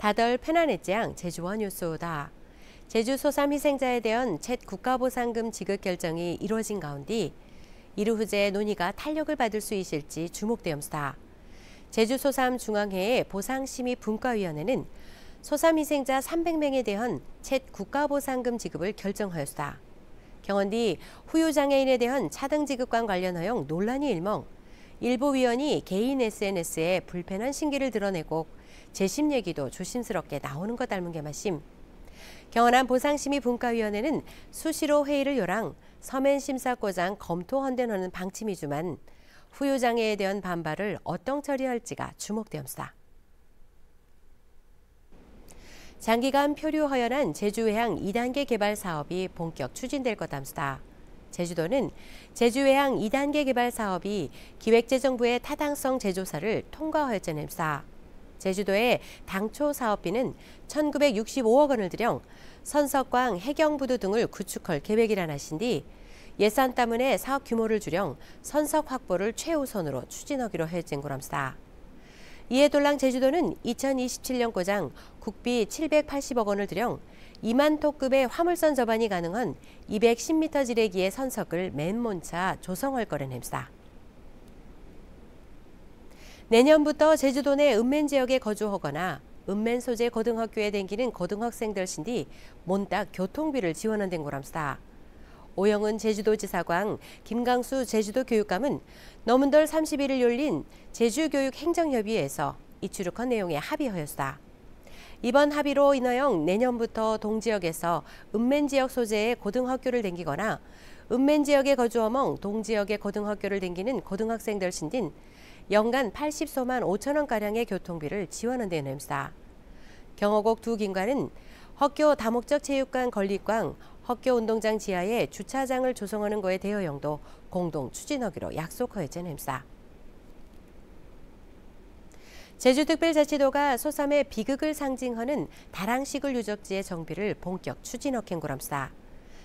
다덜 페나네짱 제주원 뉴스다. 제주 소삼 희생자에 대한 챗 국가보상금 지급 결정이 이루어진 가운데 이루 후제 논의가 탄력을 받을 수 있을지 주목되었습니다. 제주 소삼 중앙회의 보상심의 분과위원회는 소삼 희생자 300명에 대한 챗 국가보상금 지급을 결정하였다. 경원 뒤 후유장애인에 대한 차등 지급과 관련하여 논란이 일멍 일부 위원이 개인 SNS에 불편한 신기를 드러내고 재심 얘기도 조심스럽게 나오는 것 닮은 게 말씀. 경원안 보상심의 분과위원회는 수시로 회의를 요랑 서면 심사과장 검토헌대하는 방침이지만 후유장애에 대한 반발을 어떤 처리할지가 주목되었습니다. 장기간 표류 허연한 제주해양 2단계 개발 사업이 본격 추진될 것담수다. 제주도는 제주해양 2단계 개발 사업이 기획재정부의 타당성 제조사를 통과하였자냄사. 제주도의 당초 사업비는 1965억 원을 들여 선석광 해경부두 등을 구축할 계획이란 하신 뒤 예산 때문에 사업 규모를 줄여 선석 확보를 최우선으로 추진하기로 했진 거랍니다. 이에 돌랑 제주도는 2027년 고장 국비 780억 원을 들여 2만 톤급의 화물선 접안이 가능한 210m 지뢰기의 선석을 맨몬차 조성할 거란 햄스다. 내년부터 제주도 내 읍면 지역에 거주하거나 읍면 소재 고등학교에 댕기는 고등학생들 신디 몬딱 교통비를 지원한된 거랍스다. 오영은 제주도지사광, 김강수 제주도 교육감은 너문덜 31일 열린 제주교육행정협의회에서 이추룩한 내용에 합의하였다. 이번 합의로 인하여 내년부터 동지역에서 읍맨 지역 소재의 고등학교를 댕기거나 읍맨 지역에 거주어멍 동지역의 고등학교를 댕기는 고등학생들 신딘 연간 80소만 5천 원가량의 교통비를 지원한다는 햄스다. 경호국 두 기관은 학교 다목적 체육관 건립광, 학교 운동장 지하에 주차장을 조성하는 거에 대여용도 공동 추진하기로 약속하였지 햄사. 제주특별자치도가 소삼의 비극을 상징하는 다랑시글 유적지의 정비를 본격 추진하긴 거랍사.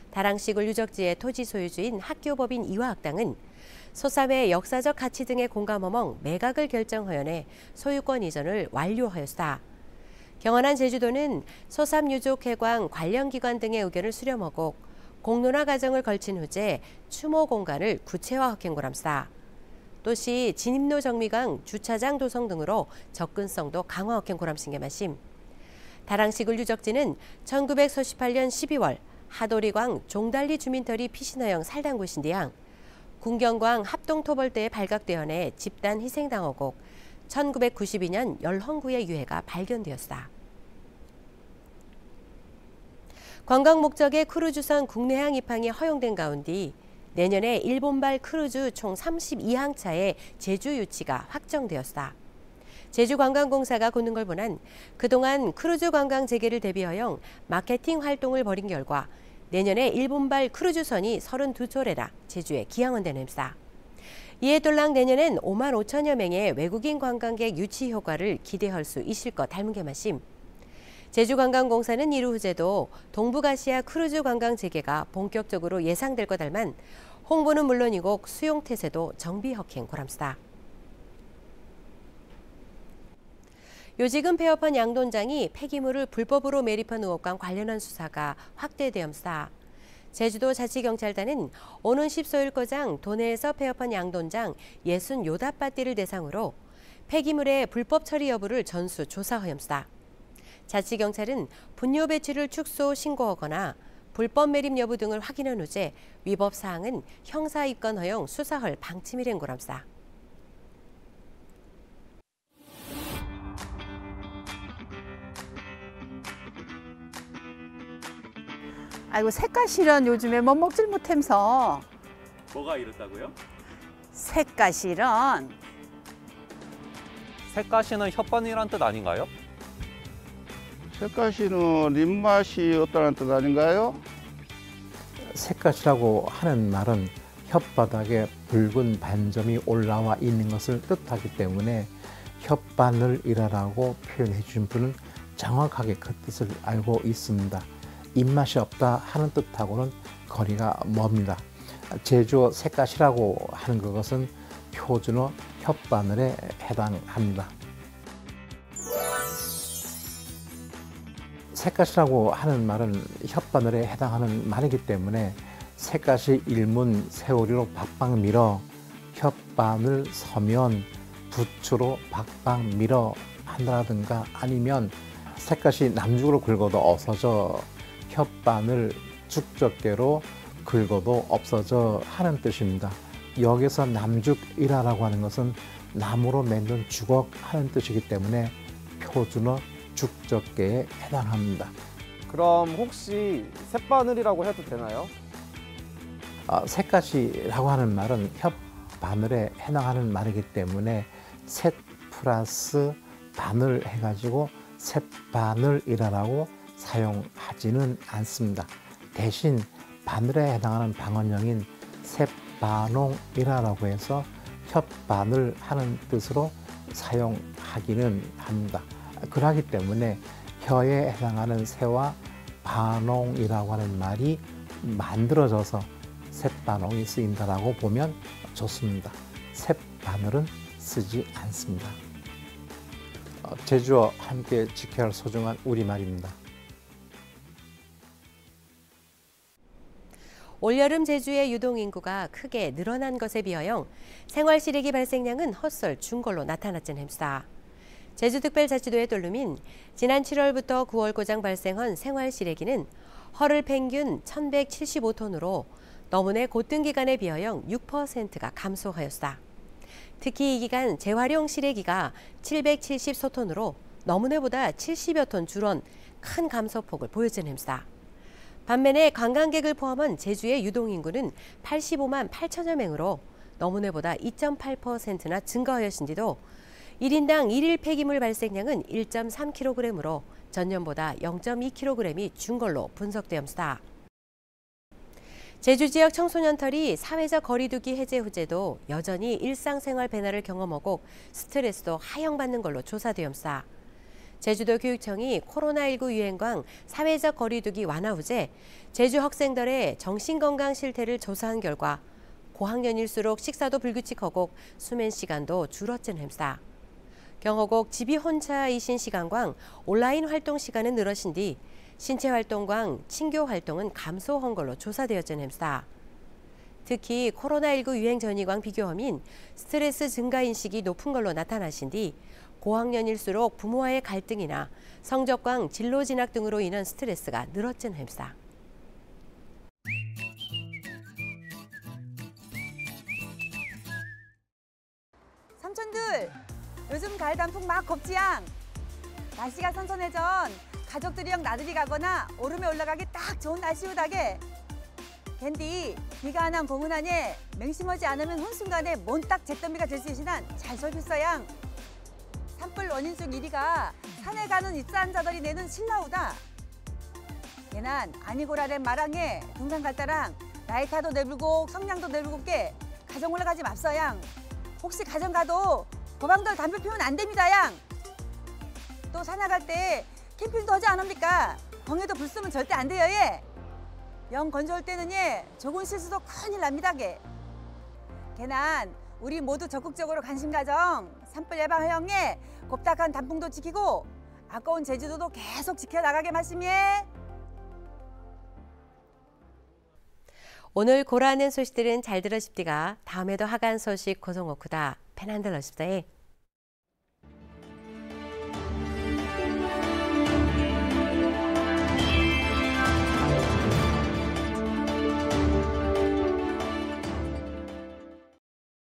다랑시글 유적지의 토지 소유주인 학교법인 이화학당은 소삼의 역사적 가치 등의 공감어멍 매각을 결정하연해 소유권 이전을 완료하였다. 경원한 제주도는 소삼 유족 해광 관련 기관 등의 의견을 수렴하고 공론화 과정을 걸친 후에 추모 공간을 구체화한 거랍니다. 또시 진입로 정미강 주차장 도성 등으로 접근성도 강화한 거람신게 말씀. 다랑시글 유적지는 1948년 12월 하도리광 종달리 주민터리 피신화형 살단 곳인데양 군경광 합동토벌대에 발각되어내 집단 희생당하고 1992년 열헝구의 유해가 발견되었다. 관광 목적의 크루즈선 국내항 입항이 허용된 가운데 내년에 일본발 크루즈 총 32항차의 제주 유치가 확정되었다. 제주관광공사가 고는 걸 보난 그동안 크루즈 관광 재개를 대비하여 마케팅 활동을 벌인 결과 내년에 일본발 크루즈선이 32척래라 제주에 기항원되는 흡사. 이에 돌랑 내년엔 5만 5천여 명의 외국인 관광객 유치 효과를 기대할 수 있을 것 닮은 게 말씀. 제주관광공사는 이루 후제도 동북아시아 크루즈 관광 재개가 본격적으로 예상될 것 닮은 홍보는 물론이고 수용 태세도 정비 허행 고람스다. 요지금 폐업한 양돈장이 폐기물을 불법으로 매립한 의혹과 관련한 수사가 확대되었습니다. 제주도 자치경찰단은 오는 10소일 거장 도내에서 폐업한 양돈장 60 요답바띠를 대상으로 폐기물의 불법 처리 여부를 전수 조사하였습니다. 자치경찰은 분뇨 배출을 축소 신고하거나 불법 매립 여부 등을 확인한 후에 위법 사항은 형사 입건 허용 수사할 방침이란 거랍니 아이고 색깔 실은 요즘에 뭐 먹질 못해서 뭐가 이렇다고요? 색깔 실은 색가시는 혓바늘이란 뜻 아닌가요? 색가시는 입맛이 없다는 뜻 아닌가요? 색가시라고 하는 말은 혓바닥에 붉은 반점이 올라와 있는 것을 뜻하기 때문에 혓바늘이라고 표현해 주신 분은 정확하게 그 뜻을 알고 있습니다. 입맛이 없다 하는 뜻하고는 거리가 멉니다. 제주 색가시라고 하는 그것은 표준어 혓바늘에 해당합니다. 새까시라고 하는 말은 혓바늘에 해당하는 말이기 때문에 새까시 일문 세오리로 박박 밀어 혓바늘 서면 부추로 박박 밀어 한다든가 아니면 새까시 남죽으로 긁어도 없어져 혓바늘 죽적개로 긁어도 없어져 하는 뜻입니다. 여기서 남죽이라라고 하는 것은 나무로 만든 주걱 하는 뜻이기 때문에 표준어 죽적개에 해당합니다. 그럼 혹시 쇳바늘이라고 해도 되나요? 어, 새까시라고 하는 말은 혓바늘에 해당하는 말이기 때문에 셋 플러스 바늘 해가지고 셋바늘이라고 사용하지는 않습니다. 대신 바늘에 해당하는 방언형인 셋바농이라고 해서 혓바늘 하는 뜻으로 사용하기는 합니다. 그러기 때문에 혀에 해당하는 새와 반홍이라고 하는 말이 만들어져서 셋바농이 쓰인다라고 보면 좋습니다. 셋바늘은 쓰지 않습니다. 어, 제주와 함께 지켜야 할 소중한 우리말입니다. 올여름 제주의 유동 인구가 크게 늘어난 것에 비하여 생활 시래기 발생량은 헛설 중걸로 나타났진 햄스다. 제주특별자치도의 돌루민 지난 7월부터 9월 고장 발생한 생활 시래기는 허를 평균 1,175톤으로 너문의 고등 기간에 비하여 6%가 감소하였다. 특히 이 기간 재활용 시래기가 770소톤으로 너문해보다 70여 톤 줄은 큰 감소폭을 보여준 햄스다. 반면에 관광객을 포함한 제주의 유동인구는 85만 8천여 명으로 너문해보다 2.8%나 증가하였은지도 1인당 1일 폐기물 발생량은 1.3kg으로 전년보다 0.2kg이 준 걸로 분석되었습니다. 제주 지역 청소년털이 사회적 거리두기 해제 후제도 여전히 일상생활 변화를 경험하고 스트레스도 하향받는 걸로 조사되었습니다. 제주도 교육청이 코로나19 유행광 사회적 거리두기 완화 후제 제주 학생들의 정신건강 실태를 조사한 결과 고학년일수록 식사도 불규칙하고 수면 시간도 줄었진 햄스다. 경호국 집이 혼자이신 시간광 온라인 활동 시간은 늘어신 뒤 신체 활동광 친교 활동은 감소한 걸로 조사되었진 햄스다. 특히 코로나19 유행 전이광 비교험인 스트레스 증가 인식이 높은 걸로 나타나신 뒤 고학년일수록 부모와의 갈등이나 성적광 진로 진학 등으로 인한 스트레스가 늘었진 햄스다. 삼촌들 요즘 가을 단풍 막 곱지양. 날씨가 선선해전 가족들이랑 나들이 가거나 오름에 올라가기 딱 좋은 날씨우다게. 캔디 비가 안한 공은하니 맹심하지 않으면 혼순간에 몬딱 잿더미가 될 수 있으난 잘 설pis어양 산불 원인 중 1위가 산에 가는 입사한 자들이 내는 신라우다 얘난 아니고라랜 마랑에 등산 갈 따랑 라이카도 내불고 성냥도 내불고 게 가정 올라가지 맙서 양 혹시 가정 가도 고방들 담배 피우면 안 됩니다 양. 또 산에 갈 때 캠핑도 하지 않습니까? 벙에도 불 쓰면 절대 안 돼요 예. 영 건조할 때는 예 조금 실수도 큰일 납니다 게. 걔난 우리 모두 적극적으로 관심 가정 산불 예방하영에 곱닥한 단풍도 지키고 아까운 제주도도 계속 지켜나가게 말씀예. 오늘 고라는 소식들은 잘 들으십디가 다음에도 하간 소식 고성오쿠다 페난들 러십다에